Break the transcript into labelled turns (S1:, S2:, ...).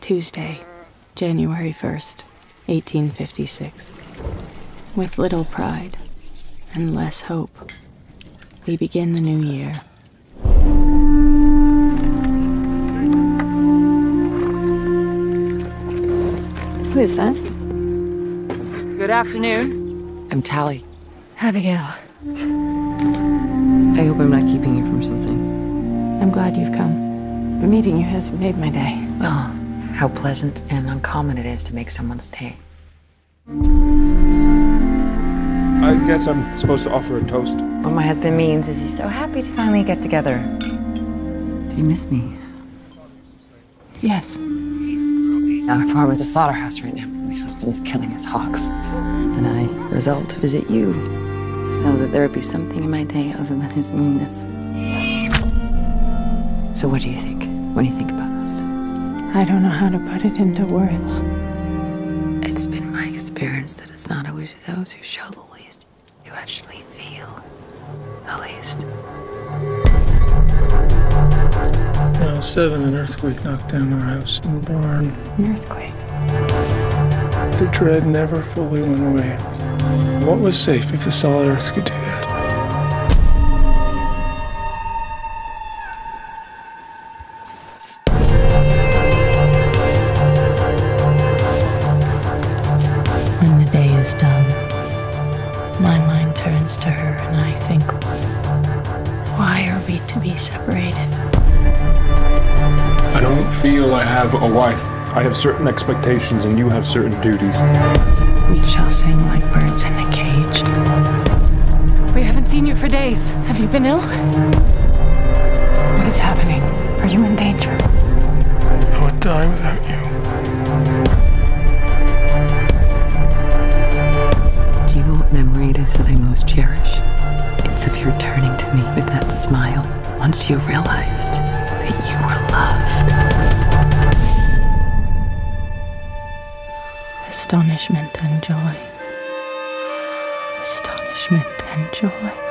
S1: Tuesday, January 1st, 1856. With little pride and less hope, we begin the new year. Who is that?
S2: Good afternoon.
S3: I'm Tallie.
S2: Abigail.
S3: I hope I'm not keeping you from something.
S1: I'm glad you've come. Meeting you has made my day.
S3: Oh, how pleasant and uncommon it is to make someone's day.
S4: I guess I'm supposed to offer a toast.
S2: What my husband means is he's so happy to finally get together.
S3: Do you miss me?
S1: Yes.
S3: Our farm is a slaughterhouse right now. My husband is killing his hogs. And I resolved to visit you so that there would be something in my day other than his meanness. So, what do you think? What do you think about this?
S1: I don't know how to put it into words.
S3: It's been my experience that it's not always those who show the least who actually feel the least.
S5: Well, seven, an earthquake knocked down our house and barn.
S1: An earthquake.
S5: The dread never fully went away. What was safe if the solid earth could do that?
S1: Mind to her and I think, why are we to be separated?
S4: I don't feel I have a wife. I have certain expectations and you have certain duties.
S1: We shall sing like birds in a cage.
S2: We haven't seen you for days. Have you been ill?
S3: Once you realized that you were loved.
S1: Astonishment and joy. Astonishment and joy.